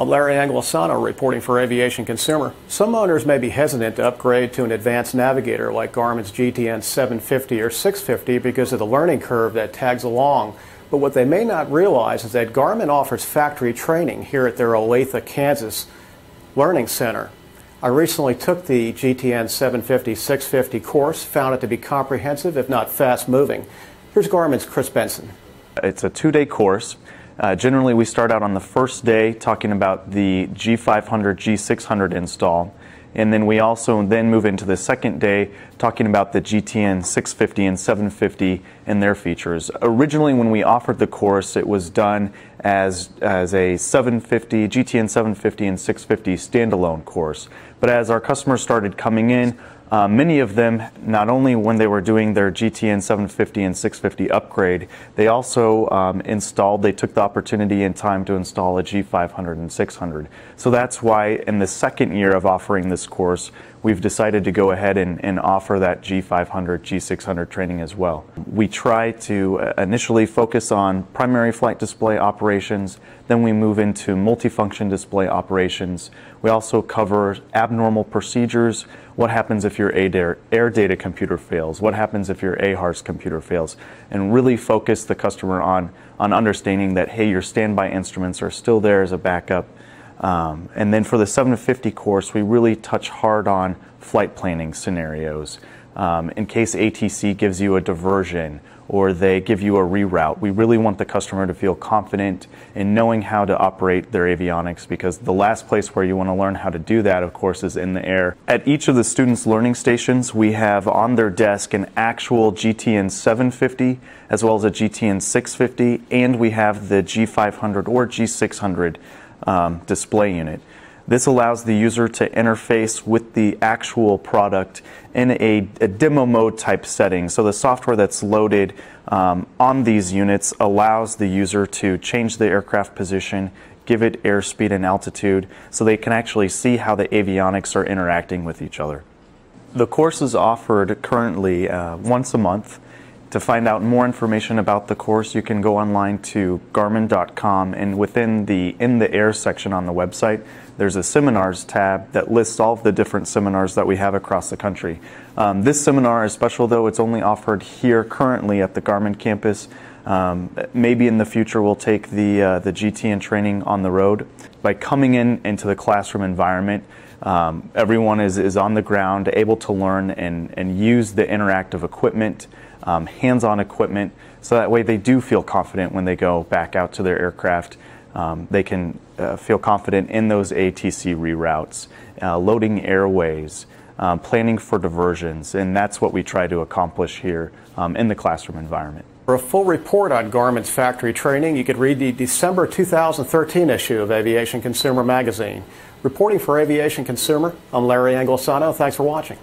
I'm Larry Anglisano reporting for Aviation Consumer. Some owners may be hesitant to upgrade to an advanced navigator like Garmin's GTN 750 or 650 because of the learning curve that tags along. But what they may not realize is that Garmin offers factory training here at their Olathe, Kansas Learning Center. I recently took the GTN 750 650 course, found it to be comprehensive, if not fast moving. Here's Garmin's Chris Benson. It's a two day course. Uh, generally, we start out on the first day talking about the G500, G600 install. And then we also then move into the second day talking about the GTN 650 and 750 and their features. Originally, when we offered the course, it was done as, as a 750, GTN 750 and 650 standalone course. But as our customers started coming in, uh, many of them, not only when they were doing their GTN 750 and 650 upgrade, they also um, installed, they took the opportunity in time to install a G500 and 600. So that's why in the second year of offering this course, we've decided to go ahead and, and offer that G500, G600 training as well. We try to uh, initially focus on primary flight display operations, then we move into multifunction display operations. We also cover abnormal procedures, what happens if your air data computer fails, what happens if your AHRS computer fails, and really focus the customer on, on understanding that, hey, your standby instruments are still there as a backup um, and then for the 750 course, we really touch hard on flight planning scenarios. Um, in case ATC gives you a diversion or they give you a reroute, we really want the customer to feel confident in knowing how to operate their avionics because the last place where you want to learn how to do that, of course, is in the air. At each of the students' learning stations, we have on their desk an actual GTN 750 as well as a GTN 650, and we have the G500 or G600 um, display unit. This allows the user to interface with the actual product in a, a demo mode type setting. So the software that's loaded um, on these units allows the user to change the aircraft position, give it airspeed and altitude, so they can actually see how the avionics are interacting with each other. The course is offered currently uh, once a month. To find out more information about the course, you can go online to garmin.com and within the In the Air section on the website, there's a seminars tab that lists all of the different seminars that we have across the country. Um, this seminar is special though, it's only offered here currently at the Garmin campus. Um, maybe in the future we'll take the, uh, the GTN training on the road. By coming in into the classroom environment, um, everyone is, is on the ground, able to learn and, and use the interactive equipment um, hands-on equipment, so that way they do feel confident when they go back out to their aircraft. Um, they can uh, feel confident in those ATC reroutes, uh, loading airways, um, planning for diversions, and that's what we try to accomplish here um, in the classroom environment. For a full report on Garmin's factory training, you could read the December 2013 issue of Aviation Consumer Magazine. Reporting for Aviation Consumer, I'm Larry Anglisano. Thanks for watching.